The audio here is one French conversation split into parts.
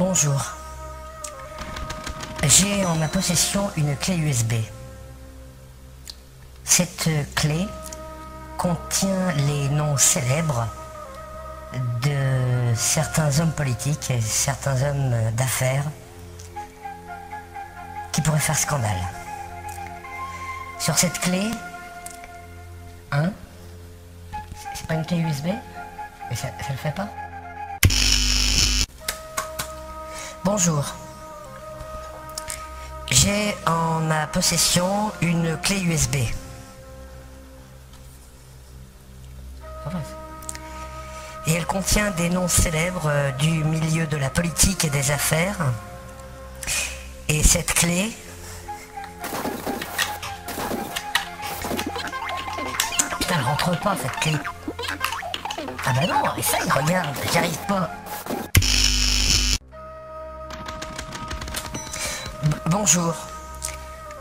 Bonjour. J'ai en ma possession une clé USB. Cette clé contient les noms célèbres de certains hommes politiques et certains hommes d'affaires qui pourraient faire scandale. Sur cette clé, hein C'est pas une clé USB Mais ça, ça le fait pas? Bonjour. J'ai en ma possession une clé USB. Et elle contient des noms célèbres euh, du milieu de la politique et des affaires. Et cette clé... Putain, elle rentre pas cette clé. Ah bah non, essaye, regarde, j'y arrive pas. Bonjour.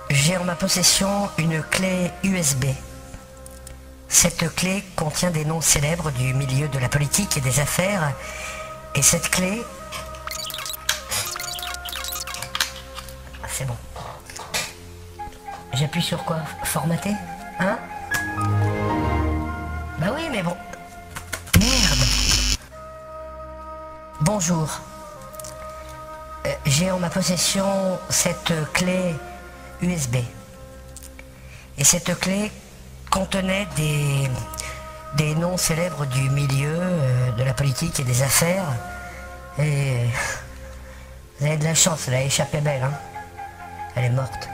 J'ai en ma possession une clé USB. Cette clé contient des noms célèbres du milieu de la politique et des affaires. Et cette clé... Ah, C'est bon. J'appuie sur quoi? Formater? Hein? Bah oui, mais bon. Merde Bonjour. J'ai en ma possession cette clé USB. Et cette clé contenait des, des noms célèbres du milieu euh, de la politique et des affaires. Et vous avez de la chance, elle a échappé belle. Hein elle est morte.